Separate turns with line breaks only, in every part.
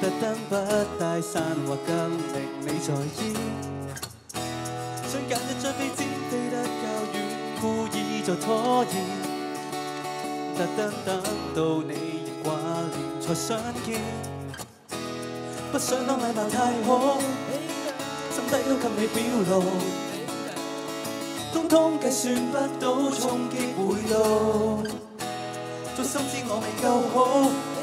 特登不带伞，或更令你在意。想拣一张飞笺飞得较远，故意在拖延。特登等到你已挂念才相见。不想当礼貌太好，心底都给你表露。通通计算不到冲击会到，做心知我未够好。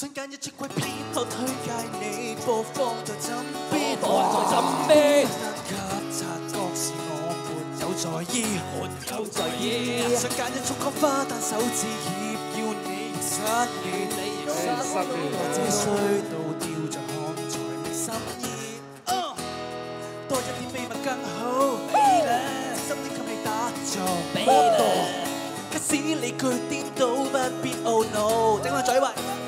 瞬间一出轨，片，可推介你播放在枕边。
我在枕边。
给察觉是我没有在意，没有在
意。
瞬间一束开花，但手指贴要你失
你
失恋。
或者睡到吊着看才明心意。多一点秘密更好。b a 的给你打造。b a 即使你佢颠倒，不必懊恼。整个嘴
围。